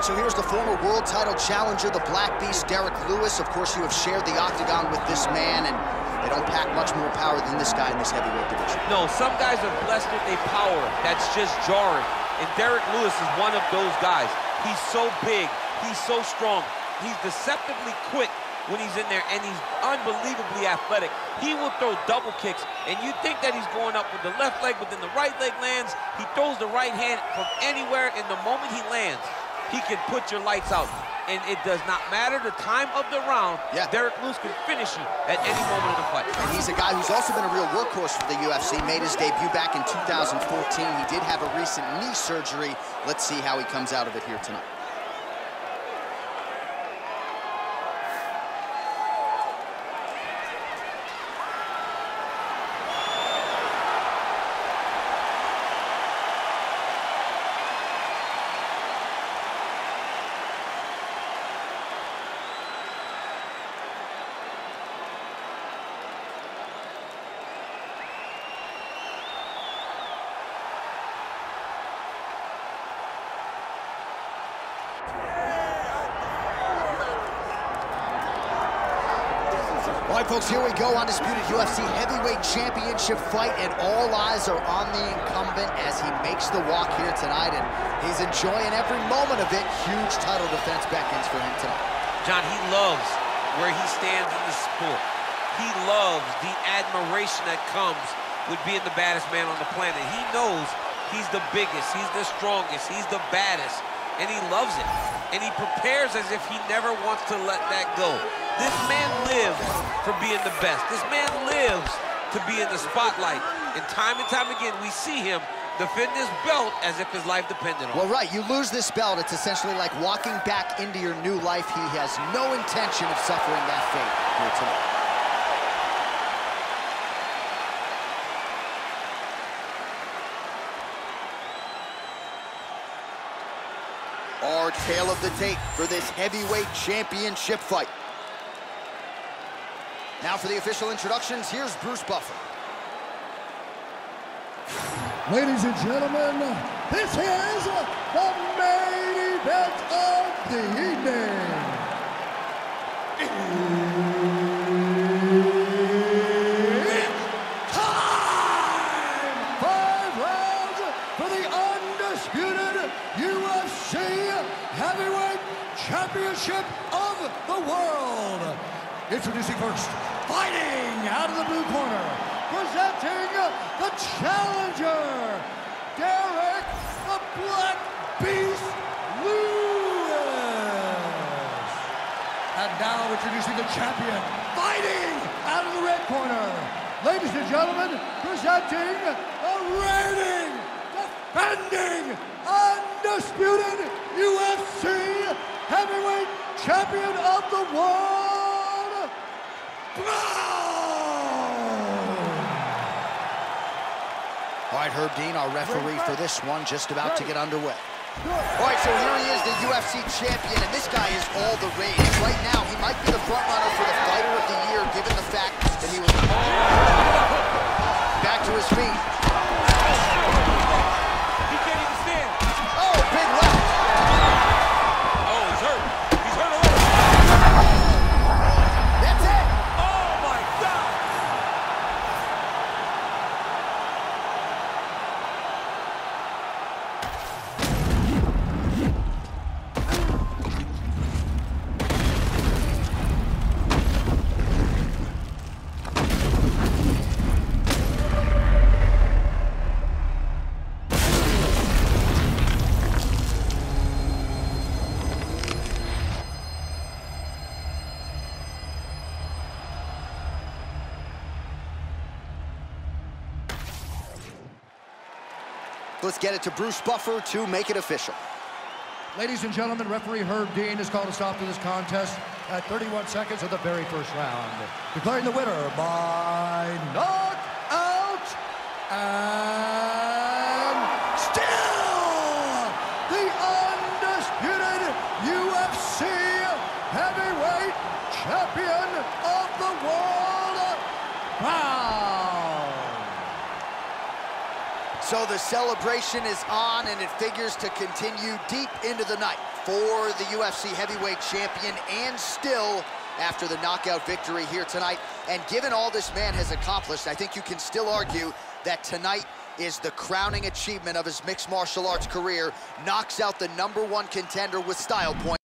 Right, so here's the former world title challenger, the Black Beast, Derrick Lewis. Of course, you have shared the octagon with this man, and they don't pack much more power than this guy in this heavyweight division. No, some guys are blessed with a power that's just jarring, and Derrick Lewis is one of those guys. He's so big, he's so strong, he's deceptively quick when he's in there, and he's unbelievably athletic. He will throw double kicks, and you think that he's going up with the left leg, but then the right leg lands. He throws the right hand from anywhere, and the moment he lands, he can put your lights out. And it does not matter the time of the round. Yeah. Derrick Lewis can finish you at any moment of the fight. And he's a guy who's also been a real workhorse for the UFC, made his debut back in 2014. He did have a recent knee surgery. Let's see how he comes out of it here tonight. All right, folks, here we go. Undisputed UFC Heavyweight Championship fight, and all eyes are on the incumbent as he makes the walk here tonight, and he's enjoying every moment of it. Huge title defense beckons for him tonight. John, he loves where he stands in the sport. He loves the admiration that comes with being the baddest man on the planet. He knows he's the biggest, he's the strongest, he's the baddest, and he loves it. And he prepares as if he never wants to let that go. This man lives for being the best. This man lives to be in the spotlight. And time and time again, we see him defend this belt as if his life depended on it. Well, right, you lose this belt, it's essentially like walking back into your new life. He has no intention of suffering that fate here tonight. Our tale of the tape for this heavyweight championship fight. Now for the official introductions, here's Bruce Buffer. Ladies and gentlemen, this is the main event of the evening. It's time! For the undisputed UFC Heavyweight Championship of the World. Introducing first, fighting out of the blue corner, presenting the challenger, Derrick the Black Beast Lewis. And now introducing the champion, fighting out of the red corner. Ladies and gentlemen, presenting the reigning, defending, undisputed UFC heavyweight champion of the world, All right, Herb Dean, our referee for this one, just about to get underway. All right, so here he is, the UFC champion, and this guy is all the rage. Right now, he might be Let's get it to Bruce Buffer to make it official. Ladies and gentlemen, referee Herb Dean has called a stop to this contest at 31 seconds of the very first round. Declaring the winner by knockout and still the undisputed UFC heavyweight champion of the world, Brown. So the celebration is on, and it figures to continue deep into the night. for the UFC heavyweight champion and still after the knockout victory here tonight. And given all this man has accomplished, I think you can still argue that tonight is the crowning achievement of his mixed martial arts career, knocks out the number one contender with style points.